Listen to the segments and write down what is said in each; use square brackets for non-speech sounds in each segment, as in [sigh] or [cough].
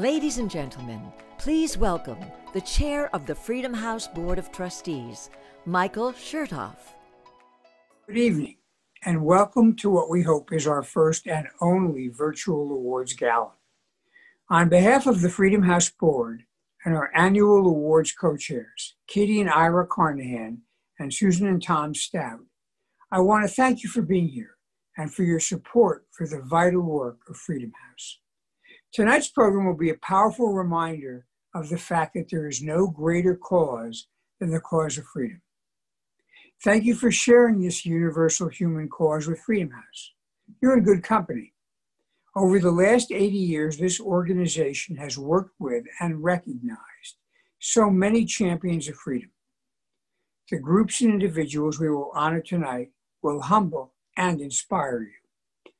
Ladies and gentlemen, please welcome the chair of the Freedom House Board of Trustees, Michael Chertoff. Good evening, and welcome to what we hope is our first and only virtual awards gala. On behalf of the Freedom House Board and our annual awards co-chairs, Kitty and Ira Carnahan and Susan and Tom Stout, I want to thank you for being here and for your support for the vital work of Freedom House. Tonight's program will be a powerful reminder of the fact that there is no greater cause than the cause of freedom. Thank you for sharing this universal human cause with Freedom House. You're in good company. Over the last 80 years, this organization has worked with and recognized so many champions of freedom. The groups and individuals we will honor tonight will humble and inspire you.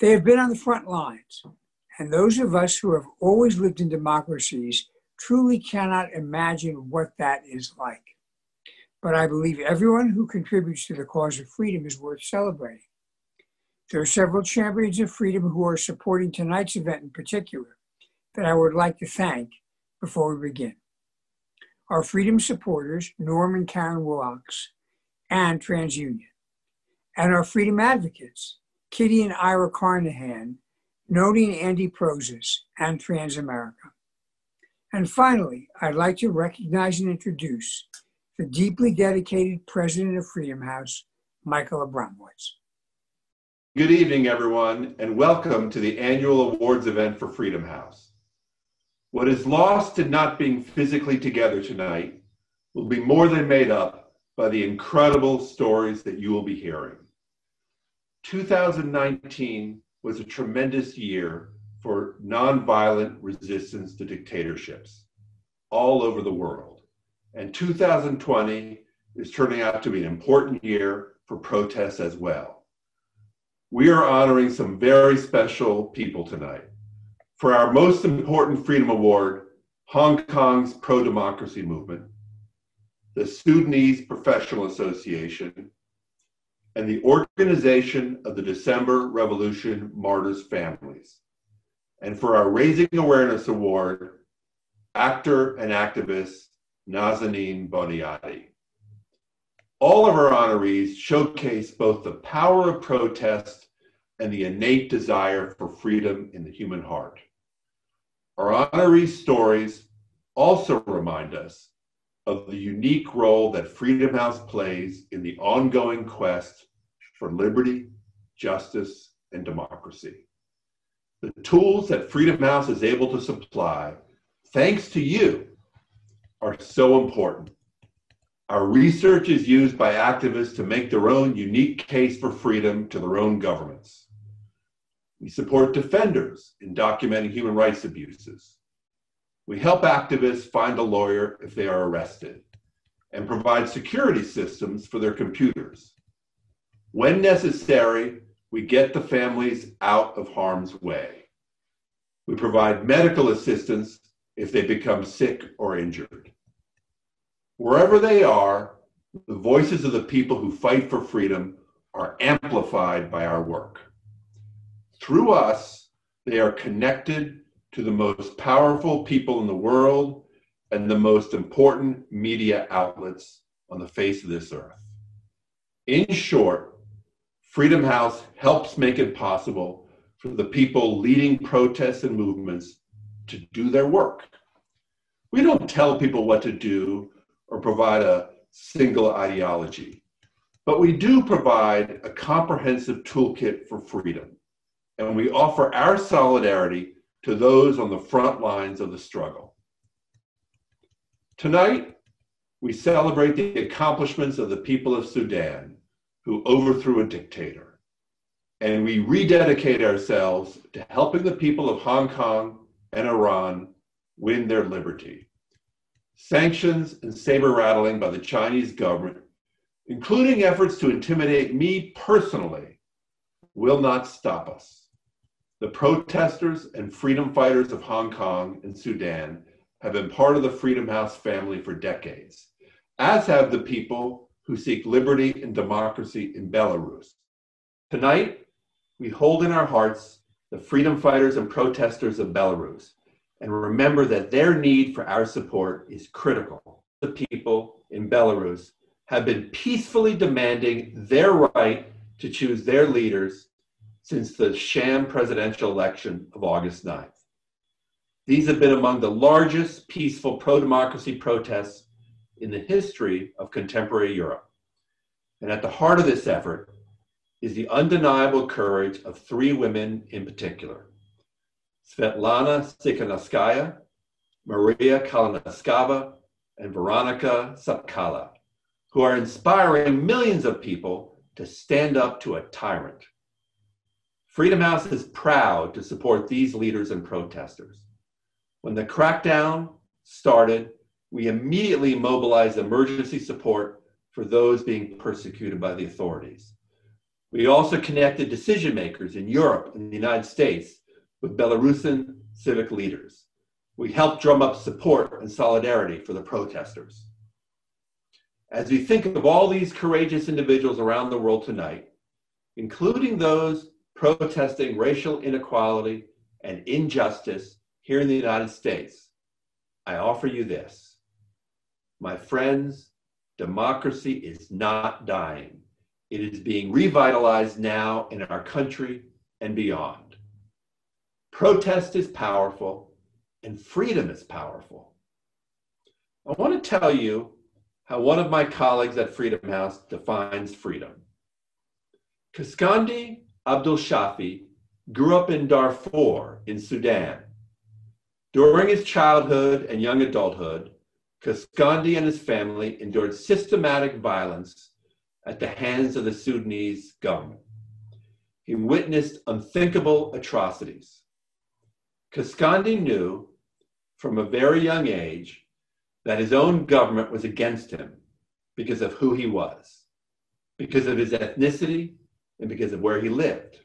They have been on the front lines, and those of us who have always lived in democracies truly cannot imagine what that is like. But I believe everyone who contributes to the cause of freedom is worth celebrating. There are several champions of freedom who are supporting tonight's event in particular that I would like to thank before we begin. Our freedom supporters, Norm and Karen Wilcox, and TransUnion, and our freedom advocates, Kitty and Ira Carnahan, noting Andy Prozis and Transamerica. And finally, I'd like to recognize and introduce the deeply dedicated president of Freedom House, Michael Abramowitz. Good evening, everyone, and welcome to the annual awards event for Freedom House. What is lost in not being physically together tonight will be more than made up by the incredible stories that you will be hearing. 2019 was a tremendous year for nonviolent resistance to dictatorships all over the world. And 2020 is turning out to be an important year for protests as well. We are honoring some very special people tonight. For our most important Freedom Award, Hong Kong's pro democracy movement, the Sudanese Professional Association, and the Organization of the December Revolution Martyrs' Families. And for our Raising Awareness Award, actor and activist Nazanin Boniadi. All of our honorees showcase both the power of protest and the innate desire for freedom in the human heart. Our honorees' stories also remind us of the unique role that Freedom House plays in the ongoing quest for liberty, justice, and democracy. The tools that Freedom House is able to supply, thanks to you, are so important. Our research is used by activists to make their own unique case for freedom to their own governments. We support defenders in documenting human rights abuses. We help activists find a lawyer if they are arrested and provide security systems for their computers. When necessary, we get the families out of harm's way. We provide medical assistance if they become sick or injured. Wherever they are, the voices of the people who fight for freedom are amplified by our work. Through us, they are connected to the most powerful people in the world and the most important media outlets on the face of this earth. In short, Freedom House helps make it possible for the people leading protests and movements to do their work. We don't tell people what to do or provide a single ideology, but we do provide a comprehensive toolkit for freedom. And we offer our solidarity to those on the front lines of the struggle. Tonight, we celebrate the accomplishments of the people of Sudan who overthrew a dictator. And we rededicate ourselves to helping the people of Hong Kong and Iran win their liberty. Sanctions and saber rattling by the Chinese government, including efforts to intimidate me personally, will not stop us. The protesters and freedom fighters of Hong Kong and Sudan have been part of the Freedom House family for decades, as have the people who seek liberty and democracy in Belarus. Tonight, we hold in our hearts the freedom fighters and protesters of Belarus and remember that their need for our support is critical. The people in Belarus have been peacefully demanding their right to choose their leaders since the sham presidential election of August 9th. These have been among the largest peaceful pro democracy protests in the history of contemporary Europe. And at the heart of this effort is the undeniable courage of three women in particular Svetlana Tsikhanouskaya, Maria Kalesnikava, and Veronika Tsepkalo, who are inspiring millions of people to stand up to a tyrant. Freedom House is proud to support these leaders and protesters. When the crackdown started, we immediately mobilized emergency support for those being persecuted by the authorities. We also connected decision makers in Europe and the United States with Belarusian civic leaders. We helped drum up support and solidarity for the protesters. As we think of all these courageous individuals around the world tonight, including those protesting racial inequality and injustice here in the United States, I offer you this. My friends, democracy is not dying. It is being revitalized now in our country and beyond. Protest is powerful and freedom is powerful. I want to tell you how one of my colleagues at Freedom House defines freedom. Kaskandi Abdul Shafi grew up in Darfur in Sudan. During his childhood and young adulthood, Kaskandi and his family endured systematic violence at the hands of the Sudanese government. He witnessed unthinkable atrocities. Kaskandi knew from a very young age that his own government was against him because of who he was, because of his ethnicity, and because of where he lived.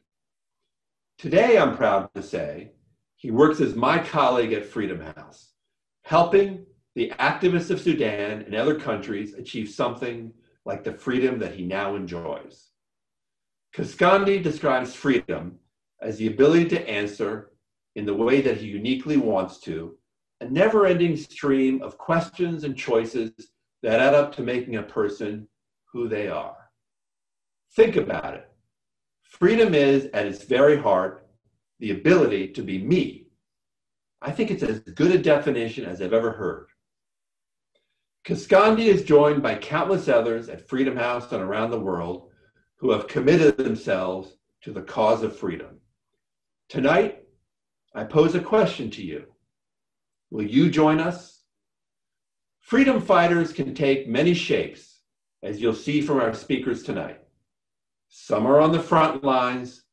Today, I'm proud to say, he works as my colleague at Freedom House, helping the activists of Sudan and other countries achieve something like the freedom that he now enjoys. Kaskandi describes freedom as the ability to answer in the way that he uniquely wants to, a never ending stream of questions and choices that add up to making a person who they are. Think about it. Freedom is, at its very heart, the ability to be me. I think it's as good a definition as I've ever heard. Kaskandi is joined by countless others at Freedom House and around the world who have committed themselves to the cause of freedom. Tonight, I pose a question to you. Will you join us? Freedom fighters can take many shapes, as you'll see from our speakers tonight. Some are on the front lines,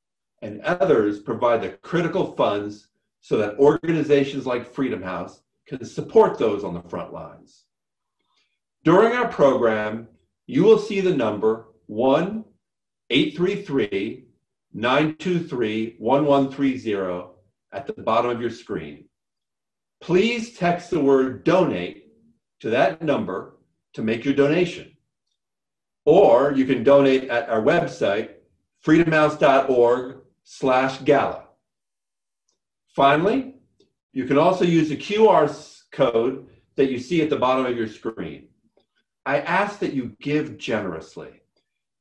and others provide the critical funds so that organizations like Freedom House can support those on the front lines. During our program, you will see the number 1 833 923 1130 at the bottom of your screen. Please text the word donate to that number to make your donation. Or you can donate at our website, freedomhouse.org slash gala. Finally, you can also use the QR code that you see at the bottom of your screen. I ask that you give generously.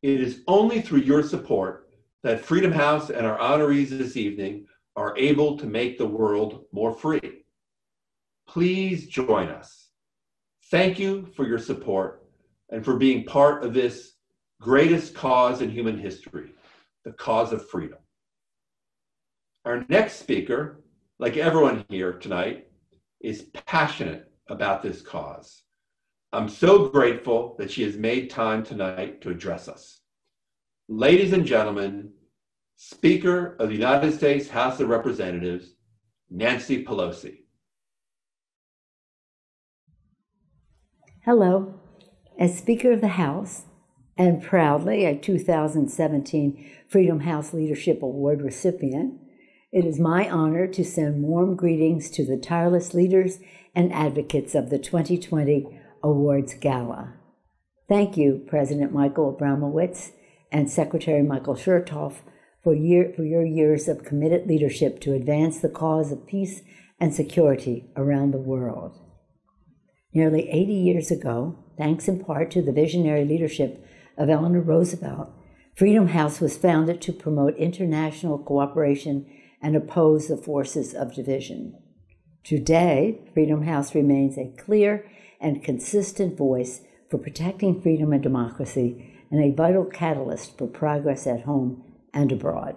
It is only through your support that Freedom House and our honorees this evening are able to make the world more free. Please join us. Thank you for your support and for being part of this greatest cause in human history, the cause of freedom. Our next speaker, like everyone here tonight, is passionate about this cause. I'm so grateful that she has made time tonight to address us. Ladies and gentlemen, Speaker of the United States House of Representatives, Nancy Pelosi. Hello. As Speaker of the House, and proudly a 2017 Freedom House Leadership Award recipient, it is my honor to send warm greetings to the tireless leaders and advocates of the 2020 Awards Gala. Thank you, President Michael Abramowitz and Secretary Michael Chertoff, for, year, for your years of committed leadership to advance the cause of peace and security around the world. Nearly 80 years ago, thanks in part to the visionary leadership of Eleanor Roosevelt, Freedom House was founded to promote international cooperation and oppose the forces of division. Today, Freedom House remains a clear and consistent voice for protecting freedom and democracy and a vital catalyst for progress at home and abroad.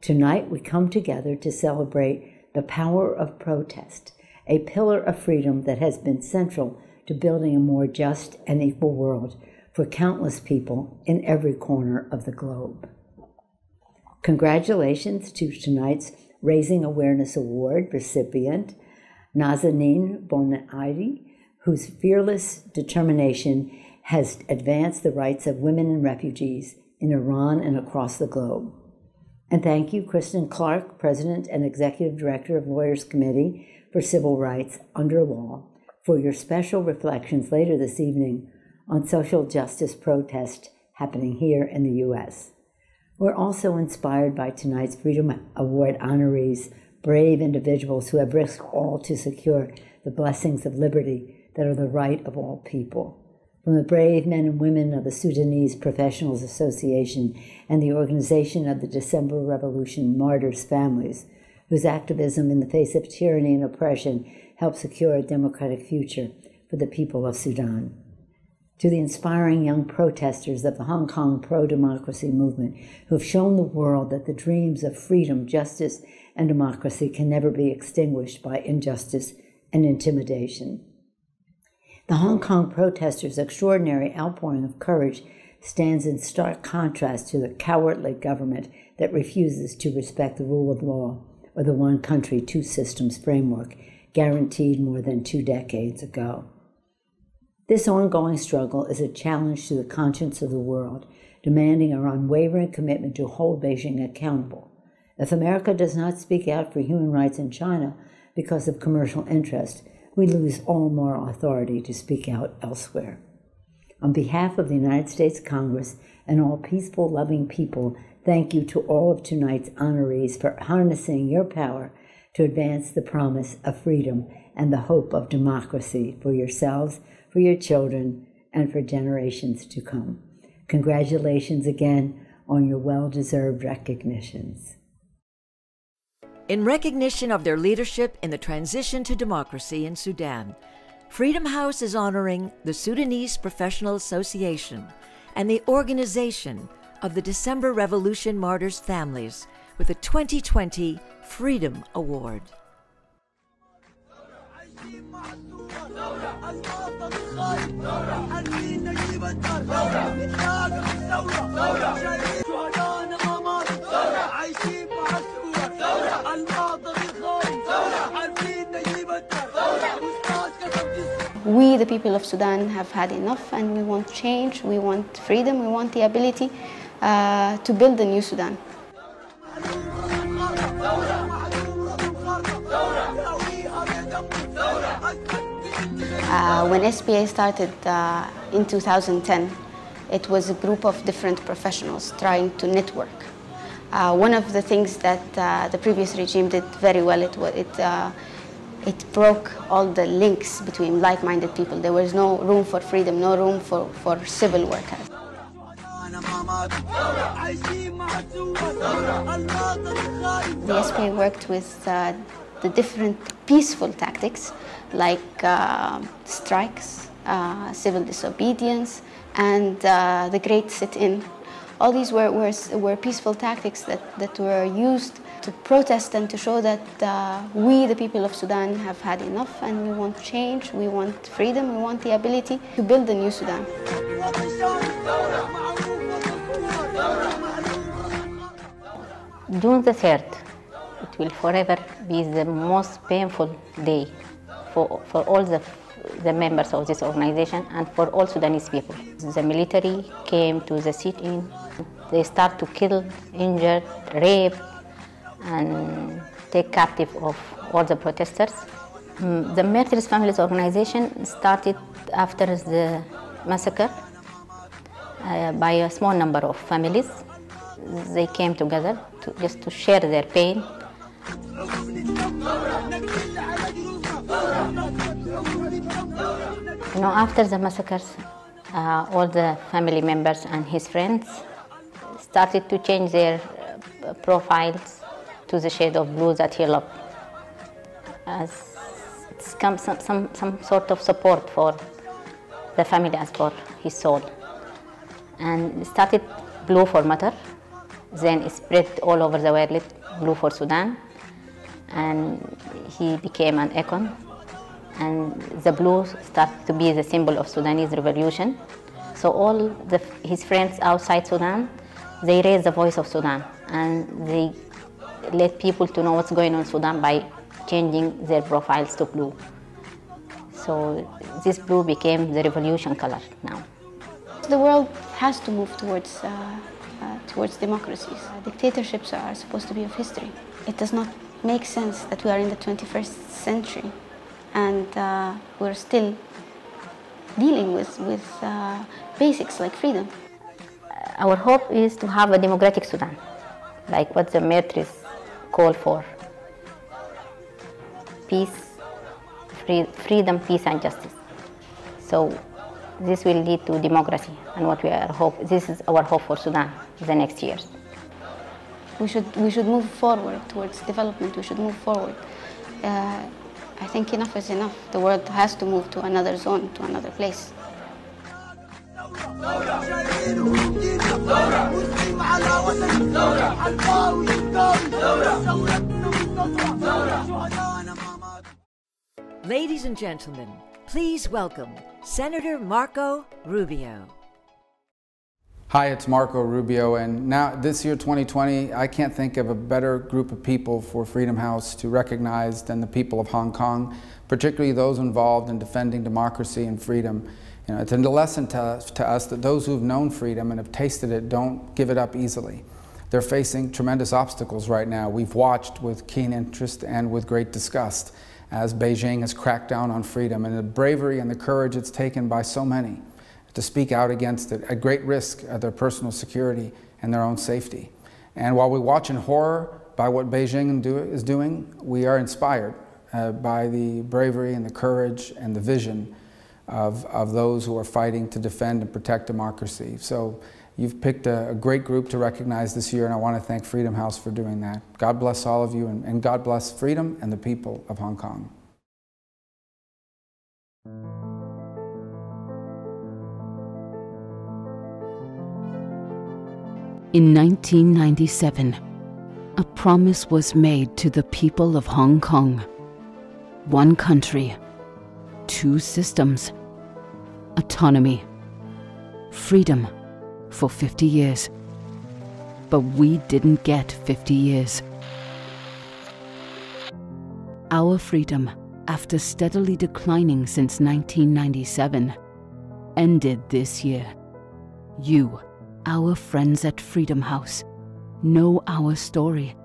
Tonight, we come together to celebrate the power of protest, a pillar of freedom that has been central to building a more just and equal world for countless people in every corner of the globe. Congratulations to tonight's Raising Awareness Award recipient, Nazanin Boniadi, whose fearless determination has advanced the rights of women and refugees in Iran and across the globe. And thank you, Kristen Clarke, President and Executive Director of Lawyers Committee for Civil Rights Under Law, for your special reflections later this evening on social justice protest happening here in the U.S. We're also inspired by tonight's Freedom Award honorees, brave individuals who have risked all to secure the blessings of liberty that are the right of all people. From the brave men and women of the Sudanese Professionals Association and the organization of the December Revolution Martyrs Families, whose activism in the face of tyranny and oppression helped secure a democratic future for the people of Sudan to the inspiring young protesters of the Hong Kong pro democracy movement who have shown the world that the dreams of freedom, justice, and democracy can never be extinguished by injustice and intimidation. The Hong Kong protesters' extraordinary outpouring of courage stands in stark contrast to the cowardly government that refuses to respect the rule of law or the one country, two systems framework guaranteed more than two decades ago. This ongoing struggle is a challenge to the conscience of the world, demanding our unwavering commitment to hold Beijing accountable. If America does not speak out for human rights in China because of commercial interest, we lose all moral authority to speak out elsewhere. On behalf of the United States Congress and all peaceful, loving people, thank you to all of tonight's honorees for harnessing your power to advance the promise of freedom and the hope of democracy for yourselves for your children, and for generations to come. Congratulations again on your well deserved recognitions. In recognition of their leadership in the transition to democracy in Sudan, Freedom House is honoring the Sudanese Professional Association and the organization of the December Revolution martyrs' families with a 2020 Freedom Award. We, the people of Sudan, have had enough and we want change, we want freedom, we want the ability uh, to build a new Sudan. Uh, when SPA started uh, in 2010, it was a group of different professionals trying to network. Uh, one of the things that uh, the previous regime did very well, it, it, uh, it broke all the links between like-minded people. There was no room for freedom, no room for, for civil workers. The SPA worked with uh, the different peaceful tactics like uh, strikes, uh, civil disobedience, and uh, the Great Sit-In. All these were, were, were, peaceful tactics that, that were used to protest and to show that uh, we, the people of Sudan, have had enough and we want change, we want freedom, we want the ability to build a new Sudan. June the 3rd, it will forever be the most painful day for, for all the, the members of this organization and for all Sudanese people. The military came to the sit-in. They start to kill, injure, rape, and take captive of all the protesters. Mm, the Martyrs Families Organization started after the massacre uh, by a small number of families. They came together to, just to share their pain You know, after the massacres, uh, all the family members and his friends started to change their uh, profiles to the shade of blue that he loved. As it's come some, some, some sort of support for the family as for his soul. And started blue for Matar, then it spread all over the world, blue for Sudan, and he became an icon and the blue started to be the symbol of Sudanese revolution. So all the, his friends outside Sudan, they raised the voice of Sudan and they let people to know what's going on in Sudan by changing their profiles to blue. So this blue became the revolution color now. The world has to move towards, uh, uh, towards democracies. Uh, dictatorships are supposed to be of history. It does not make sense that we are in the 21st century and uh, we're still dealing with, with uh, basics like freedom. Our hope is to have a democratic Sudan, like what the Matrice call for. Peace, free, freedom, peace and justice. So this will lead to democracy and what we are hope, this is our hope for Sudan the next years. We should, we should move forward towards development, we should move forward. Uh, I think enough is enough. The world has to move to another zone, to another place. Ladies and gentlemen, please welcome Senator Marco Rubio. Hi, it's Marco Rubio, and now this year, 2020, I can't think of a better group of people for Freedom House to recognize than the people of Hong Kong, particularly those involved in defending democracy and freedom. You know, it's a lesson to, to us that those who've known freedom and have tasted it don't give it up easily. They're facing tremendous obstacles right now. We've watched with keen interest and with great disgust as Beijing has cracked down on freedom and the bravery and the courage it's taken by so many to speak out against it at great risk of their personal security and their own safety. And while we watch in horror by what Beijing do, is doing, we are inspired uh, by the bravery and the courage and the vision of, of those who are fighting to defend and protect democracy. So you've picked a, a great group to recognize this year, and I want to thank Freedom House for doing that. God bless all of you, and, and God bless freedom and the people of Hong Kong. In 1997, a promise was made to the people of Hong Kong. One country, two systems, autonomy, freedom for 50 years. But we didn't get 50 years. Our freedom, after steadily declining since 1997, ended this year. You our friends at Freedom House know our story.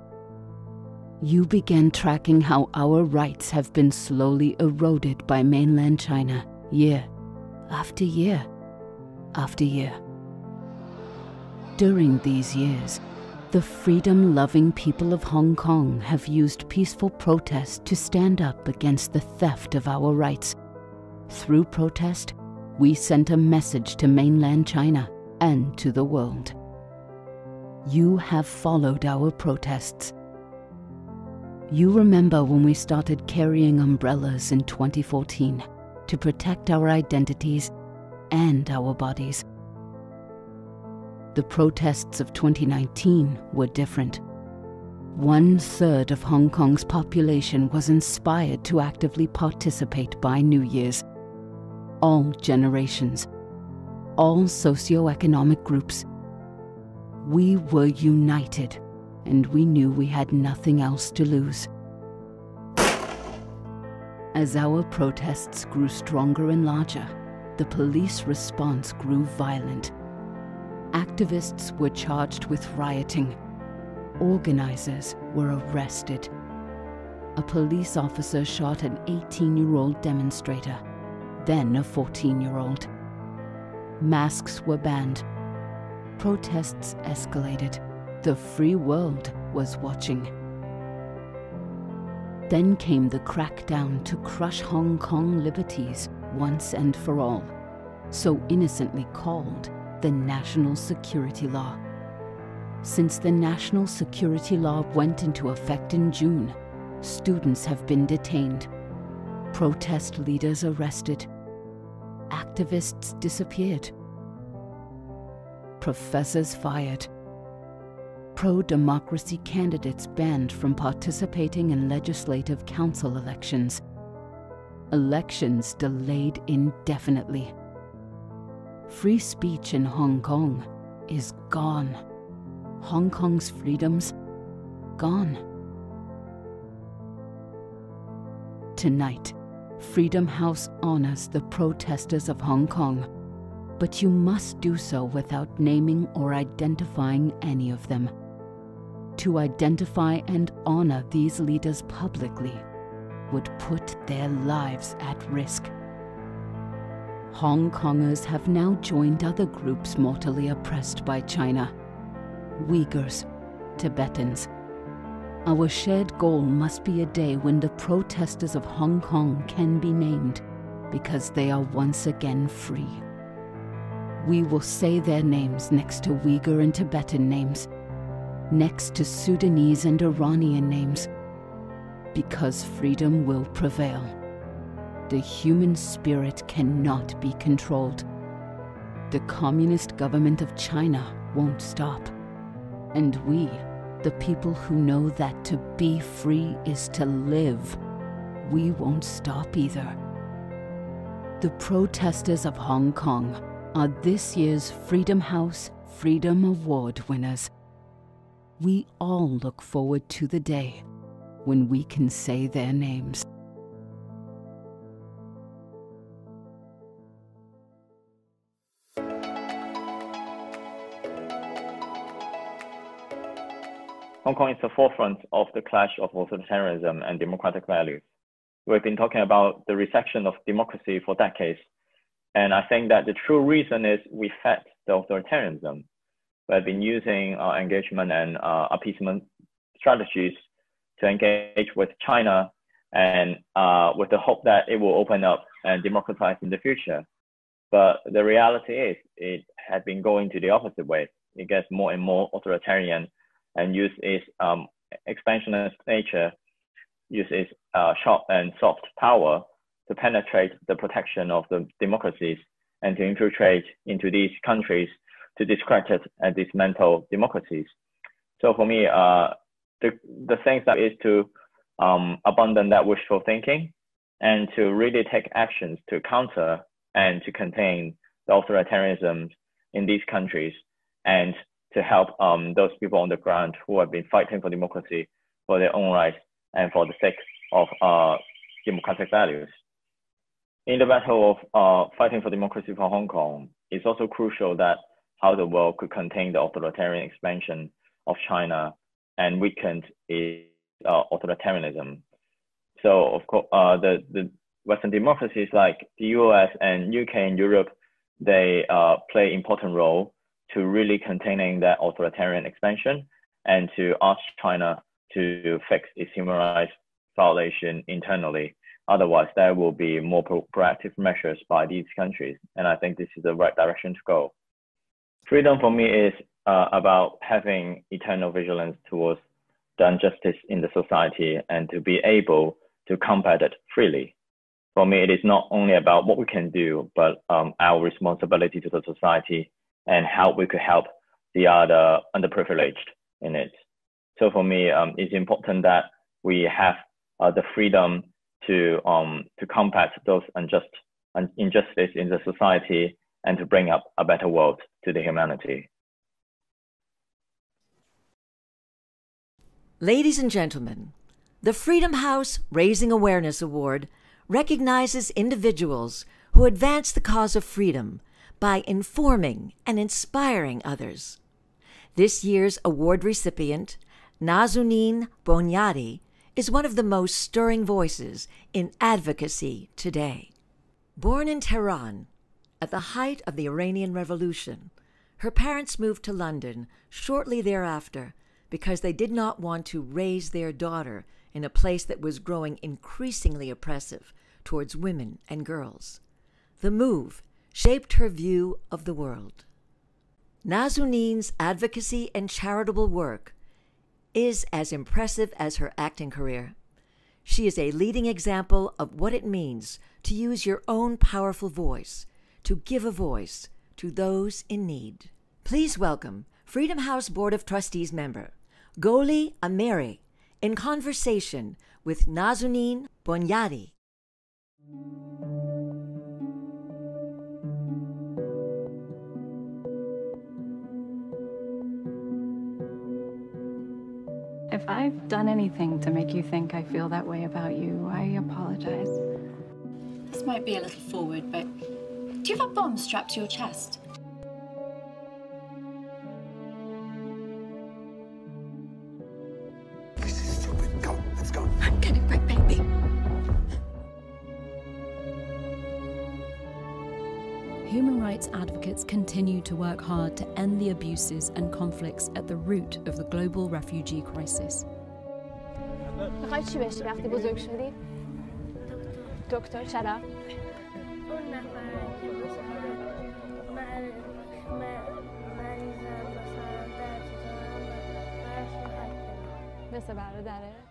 You began tracking how our rights have been slowly eroded by mainland China year after year after year. During these years, the freedom loving people of Hong Kong have used peaceful protest to stand up against the theft of our rights. Through protest, we sent a message to mainland China and to the world. You have followed our protests. You remember when we started carrying umbrellas in 2014 to protect our identities and our bodies. The protests of 2019 were different. One third of Hong Kong's population was inspired to actively participate by New Year's. All generations all socioeconomic groups. We were united, and we knew we had nothing else to lose. As our protests grew stronger and larger, the police response grew violent. Activists were charged with rioting. Organizers were arrested. A police officer shot an 18 year old demonstrator, then a 14 year old masks were banned. Protests escalated. The free world was watching. Then came the crackdown to crush Hong Kong liberties once and for all, so innocently called the National Security Law. Since the National Security Law went into effect in June, students have been detained, protest leaders arrested, activists disappeared, professors fired, pro democracy candidates banned from participating in legislative council elections, elections delayed indefinitely. Free speech in Hong Kong is gone. Hong Kong's freedoms gone. Tonight, Freedom House honors the protesters of Hong Kong, but you must do so without naming or identifying any of them. To identify and honor these leaders publicly would put their lives at risk. Hong Kongers have now joined other groups mortally oppressed by China Uyghurs, Tibetans. Our shared goal must be a day when the protesters of Hong Kong can be named because they are once again free. We will say their names next to Uyghur and Tibetan names, next to Sudanese and Iranian names, because freedom will prevail. The human spirit cannot be controlled. The communist government of China won't stop. And we, the people who know that to be free is to live, we won't stop either. The protesters of Hong Kong are this year's Freedom House Freedom Award winners. We all look forward to the day when we can say their names. Hong Kong is the forefront of the clash of authoritarianism and democratic values. We've been talking about the resection of democracy for decades. And I think that the true reason is we fed the authoritarianism. We've been using our engagement and uh, appeasement strategies to engage with China and uh, with the hope that it will open up and democratize in the future. But the reality is it has been going to the opposite way. It gets more and more authoritarian and use its um, expansionist nature, use its uh, sharp and soft power to penetrate the protection of the democracies and to infiltrate into these countries to discredit and dismantle democracies. So for me, uh, the, the thing that is to um, abandon that wishful thinking and to really take actions to counter and to contain the authoritarianism in these countries and to help um, those people on the ground who have been fighting for democracy, for their own rights, and for the sake of uh, democratic values. In the battle of uh, fighting for democracy for Hong Kong, it's also crucial that how the world could contain the authoritarian expansion of China and weaken its uh, authoritarianism. So, of course, uh, the, the Western democracies like the US and UK and Europe, they uh, play important role to really containing that authoritarian expansion and to ask China to fix its human rights violation internally. Otherwise, there will be more pro proactive measures by these countries. And I think this is the right direction to go. Freedom for me is uh, about having eternal vigilance towards the injustice in the society and to be able to combat it freely. For me, it is not only about what we can do, but um, our responsibility to the society and how we could help the other underprivileged in it. So for me, um, it's important that we have uh, the freedom to um, to combat those unjust injustice in the society and to bring up a better world to the humanity. Ladies and gentlemen, the Freedom House Raising Awareness Award recognizes individuals who advance the cause of freedom by informing and inspiring others. This year's award recipient, Nazanin Boniadi, is one of the most stirring voices in advocacy today. Born in Tehran at the height of the Iranian Revolution, her parents moved to London shortly thereafter because they did not want to raise their daughter in a place that was growing increasingly oppressive towards women and girls. The move shaped her view of the world. Nazanin's advocacy and charitable work is as impressive as her acting career. She is a leading example of what it means to use your own powerful voice, to give a voice to those in need. Please welcome Freedom House Board of Trustees member Goli Ameri in conversation with Nazanin Boniadi. If I've done anything to make you think I feel that way about you, I apologize. This might be a little forward, but do you have a bomb strapped to your chest? This is stupid. Go, let's go. I'm getting my baby. Human rights advocates continue to work hard to end the abuses and conflicts at the root of the global refugee crisis. Doktor, shut up. about it, that is.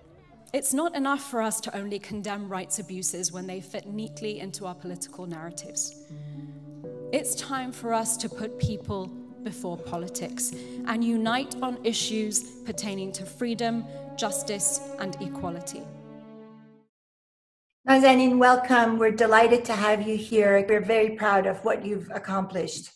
It's not enough for us to only condemn rights abuses when they fit neatly into our political narratives. It's time for us to put people before politics and unite on issues pertaining to freedom, justice, and equality. Nazanin, welcome. We're delighted to have you here. We're very proud of what you've accomplished.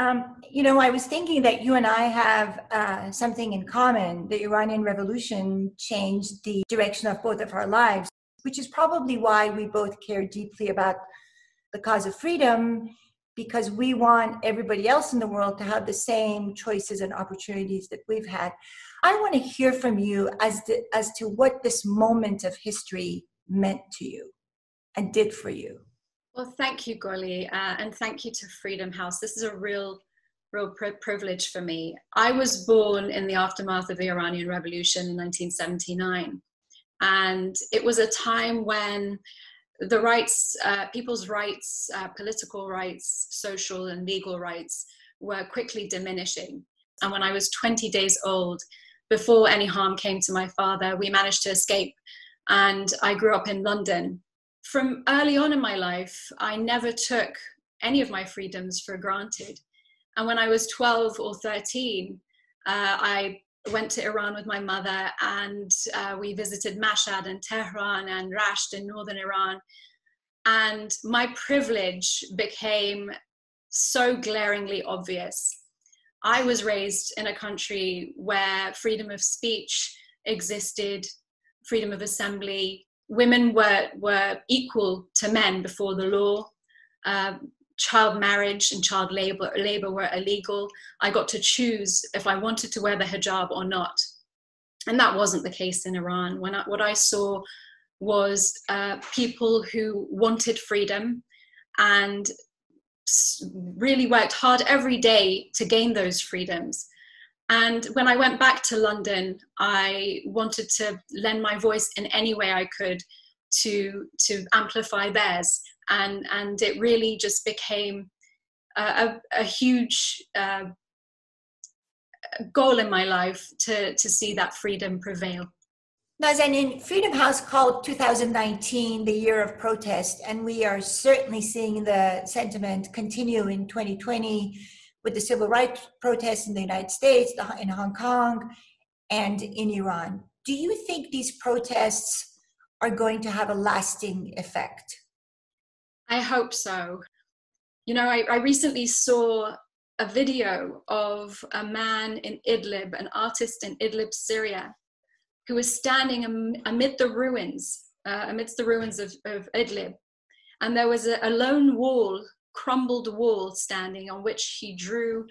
Um, you know, I was thinking that you and I have uh, something in common. The Iranian Revolution changed the direction of both of our lives, which is probably why we both care deeply about the cause of freedom, because we want everybody else in the world to have the same choices and opportunities that we've had. I want to hear from you as to, as to what this moment of history meant to you and did for you. Well, thank you, Goli, uh, and thank you to Freedom House. This is a real, real pri- privilege for me. I was born in the aftermath of the Iranian Revolution in 1979, and it was a time when the rights, uh, people's rights, uh, political rights, social and legal rights were quickly diminishing. And when I was 20 days old, before any harm came to my father, we managed to escape. And I grew up in London from early on in my life, I never took any of my freedoms for granted. And when I was 12 or 13, uh, I went to Iran with my mother and uh, we visited Mashhad and Tehran and Rasht in northern Iran. And my privilege became so glaringly obvious. I was raised in a country where freedom of speech existed, freedom of assembly, women were, were equal to men before the law. Uh, child marriage and child labor, labor were illegal. I got to choose if I wanted to wear the hijab or not. And that wasn't the case in Iran. When I, what I saw was uh, people who wanted freedom and really worked hard every day to gain those freedoms. And when I went back to London, I wanted to lend my voice in any way I could to to amplify theirs, and and it really just became a, a, a huge uh, goal in my life to to see that freedom prevail. Nazanin, Freedom House called 2019 the year of protest, and we are certainly seeing the sentiment continue in 2020 with the civil rights protests in the United States, in Hong Kong, and in Iran. Do you think these protests are going to have a lasting effect? I hope so. You know, I, I recently saw a video of a man in Idlib, an artist in Idlib, Syria, who was standing am, amid the ruins, uh, amidst the ruins of, of Idlib. And there was a, a lone wall crumbled wall standing on which he drew,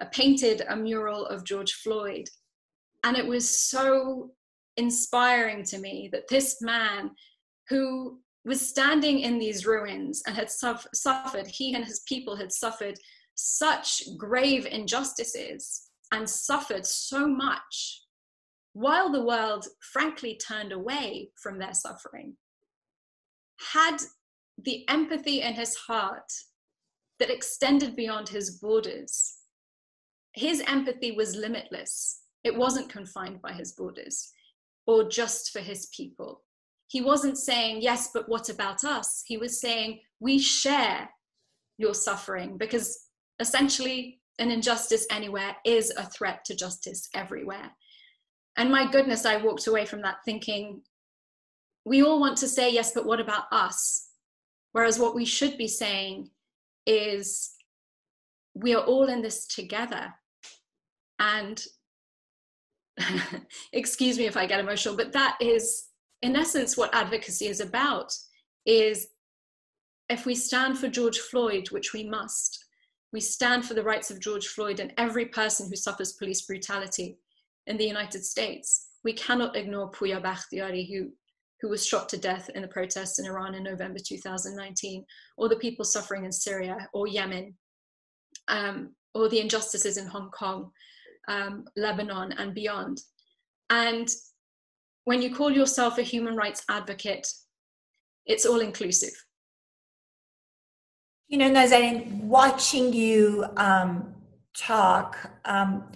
uh, painted a mural of George Floyd. And it was so inspiring to me that this man who was standing in these ruins and had suffered, he and his people had suffered such grave injustices and suffered so much while the world frankly turned away from their suffering, had the empathy in his heart that extended beyond his borders. His empathy was limitless. It wasn't confined by his borders or just for his people. He wasn't saying, yes, but what about us? He was saying, we share your suffering because essentially an injustice anywhere is a threat to justice everywhere. And my goodness, I walked away from that thinking, we all want to say, yes, but what about us? Whereas what we should be saying is, we are all in this together. And [laughs] excuse me if I get emotional, but that is, in essence, what advocacy is about. Is if we stand for George Floyd, which we must, we stand for the rights of George Floyd and every person who suffers police brutality in the United States. We cannot ignore Puya Bakhtiari, who, who was shot to death in the protests in Iran in November 2019, or the people suffering in Syria or Yemen, um, or the injustices in Hong Kong, um, Lebanon, and beyond. And when you call yourself a human rights advocate, it's all inclusive. You know, Nazanin, watching you um, talk um,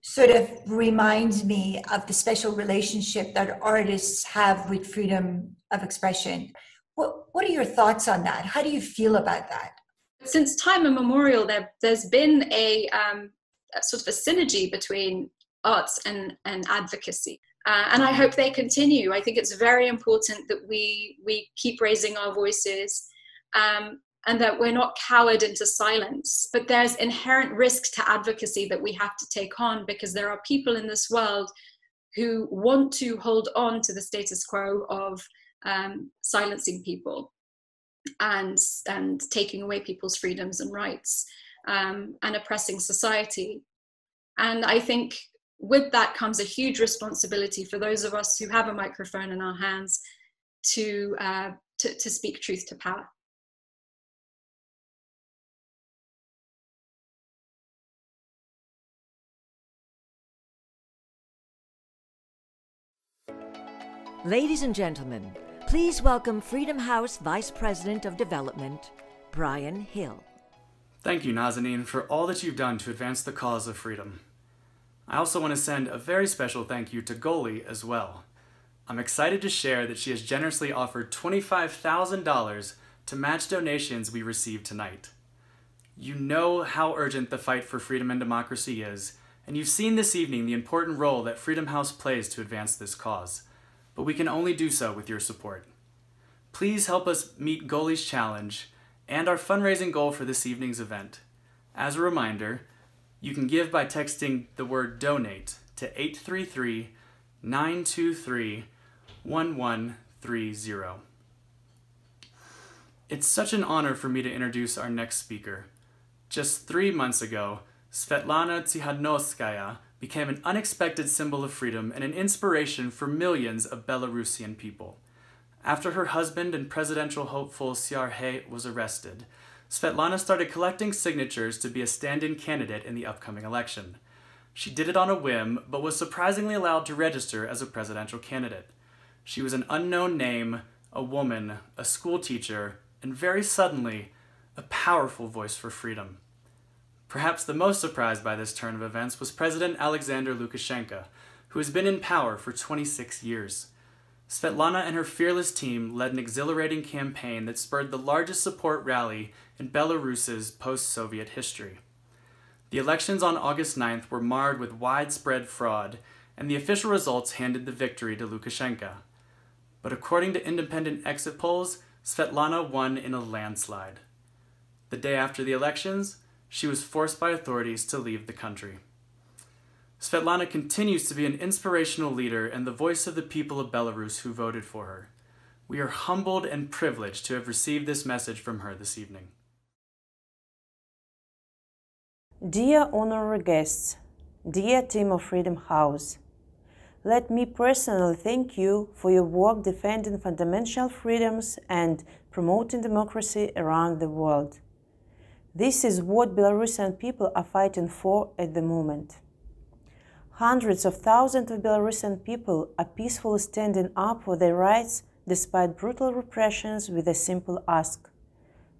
sort of reminds me of the special relationship that artists have with freedom of expression. What, what are your thoughts on that? How do you feel about that? Since time immemorial, there, there's been a, um, a sort of a synergy between arts and, and advocacy. Uh, and I hope they continue. I think it's very important that we we keep raising our voices um, and that we're not cowered into silence. But there's inherent risk to advocacy that we have to take on because there are people in this world who want to hold on to the status quo of um, silencing people and and taking away people's freedoms and rights um, and oppressing society. And I think with that comes a huge responsibility for those of us who have a microphone in our hands to, uh, to, to speak truth to power. Ladies and gentlemen, please welcome Freedom House Vice President of Development, Brian Hill. Thank you, Nazanin, for all that you've done to advance the cause of freedom. I also want to send a very special thank you to Goli as well. I'm excited to share that she has generously offered $25,000 to match donations we received tonight. You know how urgent the fight for freedom and democracy is, and you've seen this evening the important role that Freedom House plays to advance this cause but we can only do so with your support. Please help us meet Goli's challenge and our fundraising goal for this evening's event. As a reminder, you can give by texting the word donate to 833 923 1130. It's such an honor for me to introduce our next speaker. Just three months ago, Svetlana Tsikhanouskaya became an unexpected symbol of freedom and an inspiration for millions of Belarusian people. After her husband and presidential hopeful Siarhei was arrested, Svetlana started collecting signatures to be a stand-in candidate in the upcoming election. She did it on a whim, but was surprisingly allowed to register as a presidential candidate. She was an unknown name, a woman, a schoolteacher, and very suddenly, a powerful voice for freedom. Perhaps the most surprised by this turn of events was President Alexander Lukashenko, who has been in power for 26 years. Svetlana and her fearless team led an exhilarating campaign that spurred the largest support rally in Belarus's post-Soviet history. The elections on August 9th were marred with widespread fraud, and the official results handed the victory to Lukashenko. But according to independent exit polls, Svetlana won in a landslide. The day after the elections, she was forced by authorities to leave the country. Svetlana continues to be an inspirational leader and the voice of the people of Belarus who voted for her. We are humbled and privileged to have received this message from her this evening. Dear honorary guests, dear team of Freedom House, let me personally thank you for your work defending fundamental freedoms and promoting democracy around the world. This is what Belarusian people are fighting for at the moment. Hundreds of thousands of Belarusian people are peacefully standing up for their rights despite brutal repressions with a simple ask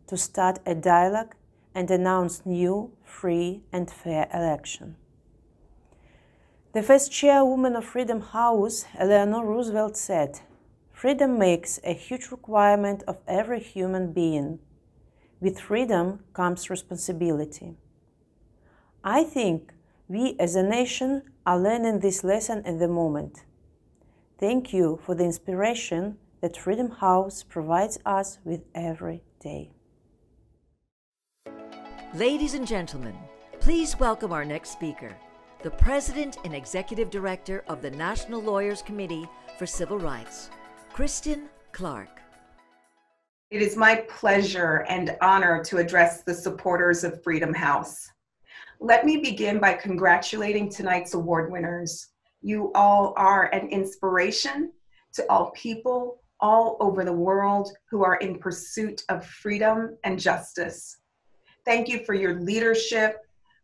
to start a dialogue and announce new, free, and fair election. The first chairwoman of Freedom House, Eleanor Roosevelt, said, Freedom makes a huge requirement of every human being. With freedom comes responsibility. I think we as a nation are learning this lesson at the moment. Thank you for the inspiration that Freedom House provides us with every day. Ladies and gentlemen, please welcome our next speaker, the President and Executive Director of the National Lawyers Committee for Civil Rights, Kristen Clarke. It is my pleasure and honor to address the supporters of Freedom House. Let me begin by congratulating tonight's award winners. You all are an inspiration to all people all over the world who are in pursuit of freedom and justice. Thank you for your leadership,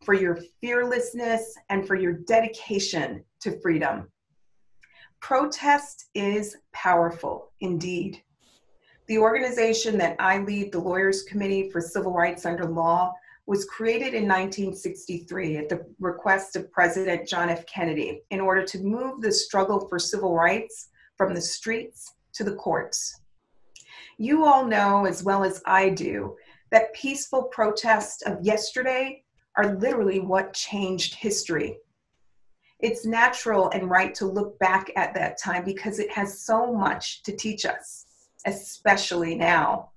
for your fearlessness, and for your dedication to freedom. Protest is powerful indeed. The organization that I lead, the Lawyers Committee for Civil Rights Under Law, was created in 1963 at the request of President John F. Kennedy in order to move the struggle for civil rights from the streets to the courts. You all know as well as I do that peaceful protests of yesterday are literally what changed history. It's natural and right to look back at that time because it has so much to teach us, especially now.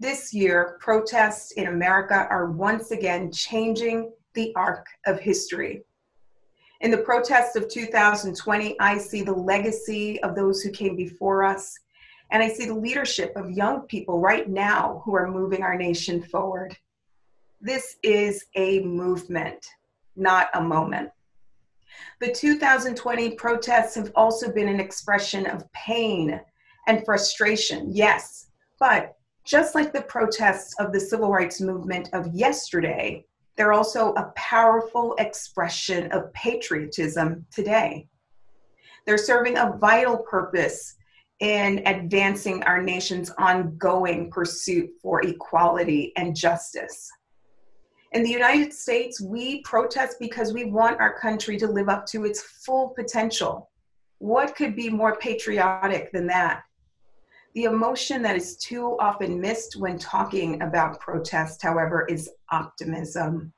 This year, protests in America are once again changing the arc of history. In the protests of 2020, I see the legacy of those who came before us, and I see the leadership of young people right now who are moving our nation forward. This is a movement, not a moment. The 2020 protests have also been an expression of pain and frustration, yes, but just like the protests of the civil rights movement of yesterday, they're also a powerful expression of patriotism today. They're serving a vital purpose in advancing our nation's ongoing pursuit for equality and justice. In the United States, we protest because we want our country to live up to its full potential. What could be more patriotic than that? The emotion that is too often missed when talking about protest, however, is optimism.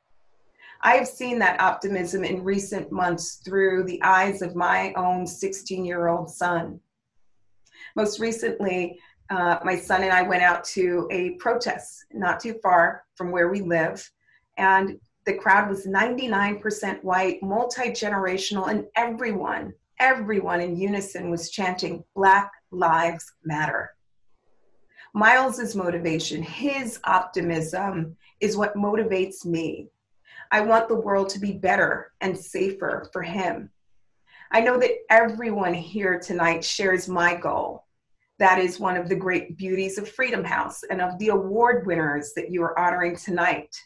I have seen that optimism in recent months through the eyes of my own 16 year old son. Most recently, uh, my son and I went out to a protest not too far from where we live, and the crowd was 99% white, multi generational, and everyone, everyone in unison was chanting Black Lives Matter. Miles's motivation, his optimism is what motivates me. I want the world to be better and safer for him. I know that everyone here tonight shares my goal. That is one of the great beauties of Freedom House and of the award winners that you are honoring tonight.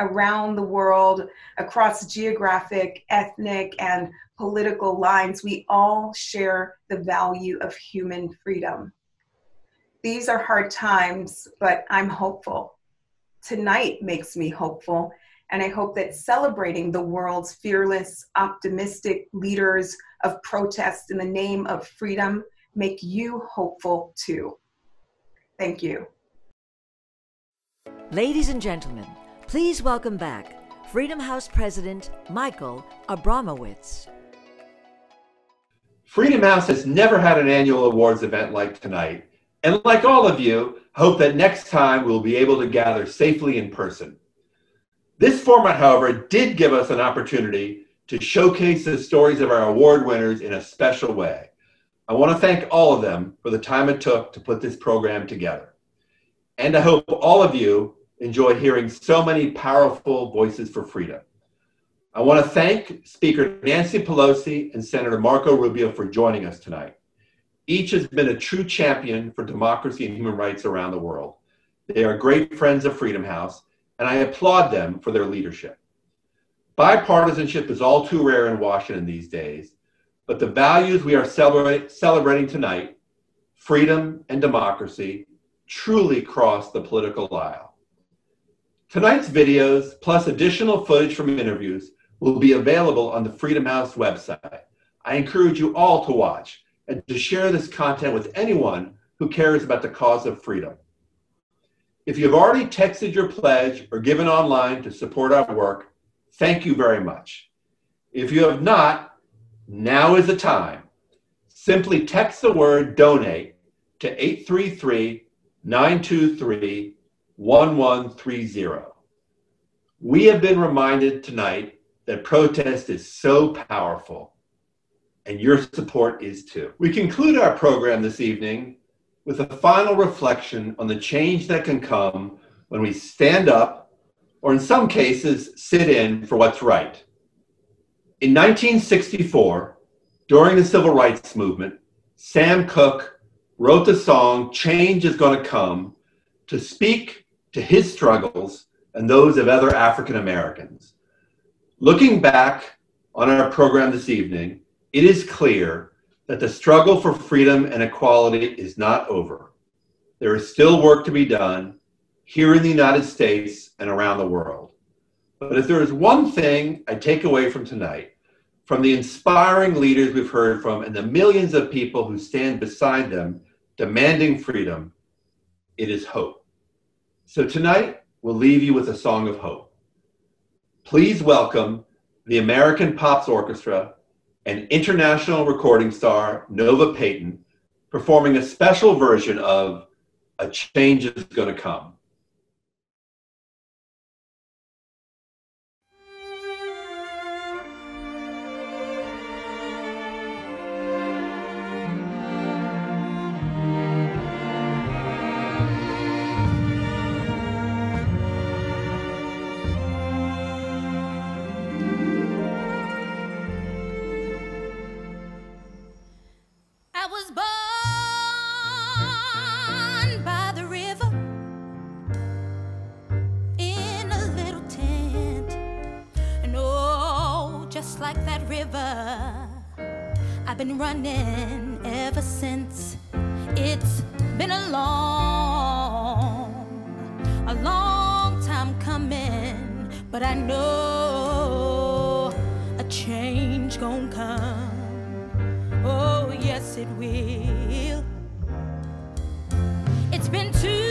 Around the world, across geographic, ethnic, and political lines, we all share the value of human freedom. These are hard times, but I'm hopeful. Tonight makes me hopeful, and I hope that celebrating the world's fearless, optimistic leaders of protest in the name of freedom make you hopeful too. Thank you. Ladies and gentlemen, please welcome back Freedom House President Michael Abramowitz. Freedom House has never had an annual awards event like tonight. And like all of you, hope that next time we'll be able to gather safely in person. This format, however, did give us an opportunity to showcase the stories of our award winners in a special way. I want to thank all of them for the time it took to put this program together. And I hope all of you enjoy hearing so many powerful voices for freedom. I want to thank Speaker Nancy Pelosi and Senator Marco Rubio for joining us tonight. Each has been a true champion for democracy and human rights around the world. They are great friends of Freedom House, and I applaud them for their leadership. Bipartisanship is all too rare in Washington these days, but the values we are celebrating tonight, freedom and democracy, truly cross the political aisle. Tonight's videos, plus additional footage from interviews, will be available on the Freedom House website. I encourage you all to watch and to share this content with anyone who cares about the cause of freedom. If you've already texted your pledge or given online to support our work, thank you very much. If you have not, now is the time. Simply text the word donate to 833 923 1130. We have been reminded tonight that protest is so powerful, and your support is too. We conclude our program this evening with a final reflection on the change that can come when we stand up, or in some cases, sit in for what's right. In 1964, during the civil rights movement, Sam Cooke wrote the song Change is Gonna Come to speak to his struggles and those of other African Americans. Looking back on our program this evening, it is clear that the struggle for freedom and equality is not over. There is still work to be done here in the United States and around the world. But if there is one thing I take away from tonight, from the inspiring leaders we've heard from and the millions of people who stand beside them demanding freedom, it is hope. So tonight, we'll leave you with a song of hope. Please welcome the American Pops Orchestra and international recording star Nova Payton performing a special version of A Change is Gonna Come. River, I've been running ever since. It's been a long, a long time coming, but I know a change gonna come. Oh, yes, it will. It's been too